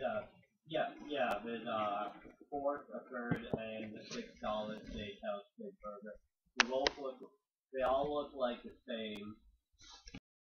Yeah, yeah, yeah. There's uh, fourth, a third, and a six dollar steakhouse big burger. They all look, they all look like the same.